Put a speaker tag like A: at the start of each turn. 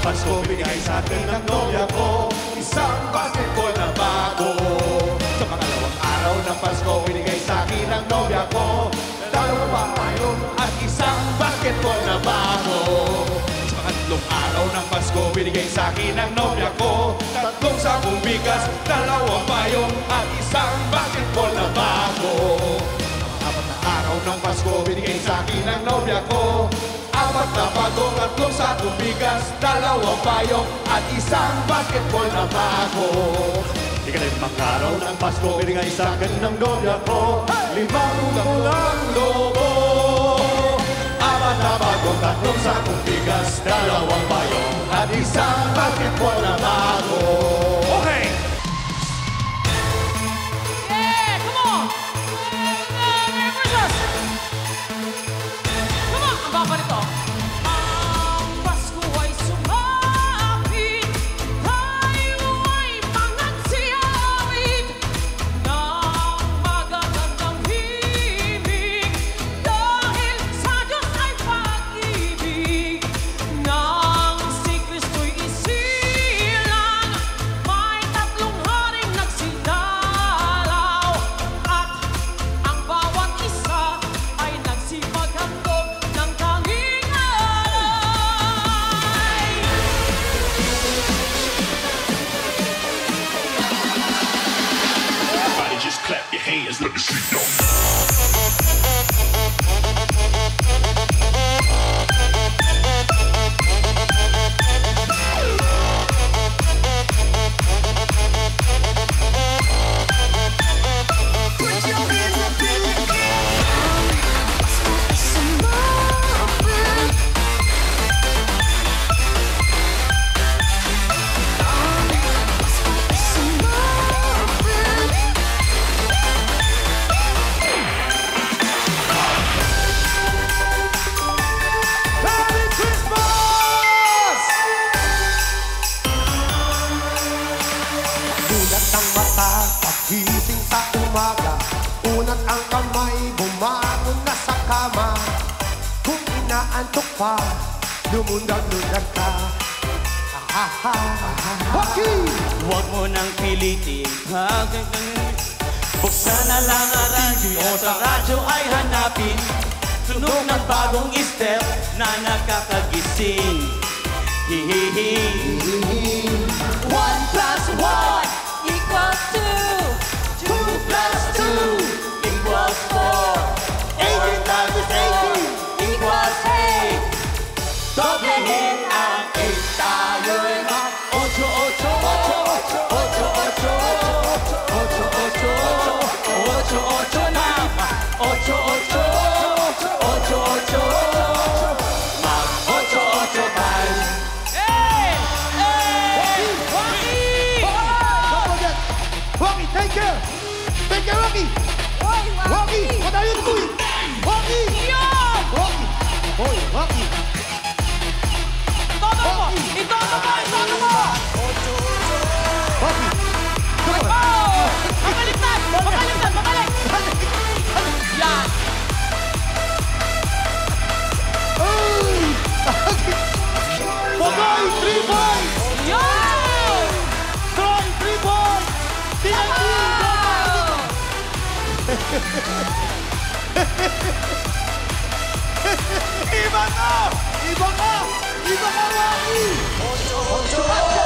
A: Pasko, binigay sa akin ng nobya ko. Isang basketball na bago. Sa pangalawang araw ng Pasko, binigay sa akin ng nobya ko. Dalawang papayon at isang basketball na bago. Sa pangatlong araw ng Pasko, binigay sa akin ng nobya ko. Tatlong sakong bigas, dalawang Apat na bagong tatlong sakong bigas Dalawang payong at isang basketball na bago. Ikalimang araw ng Pasko, binigay sa akin ng nobya ko. Limang pulang lobo. Apat na bagong tatlong sakong bigas Dalawang payong at isang basketball
B: inaantok pa, lumundag-lundag ka. Ha ha ha Waki!
C: Huwag mo nang pilitin. Buksan na lang ang radyo O sa radyo ay hanapin. Tunog ng bagong step na nakakagising. Hihihi
B: take care. Thank you,
D: Rocky.
B: Rocky, what are you doing? Rocky. Ibanga!
D: Ibanga!
B: Ibanga lagi! Ojo, ojo,
D: ojo!